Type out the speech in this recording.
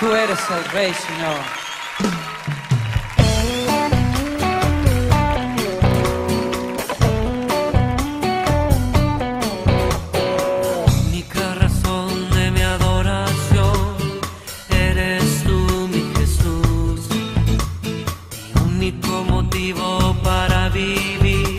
Tú eres el Rey Señor, única razón de mi adoración, eres tú, mi Jesús, único motivo para vivir.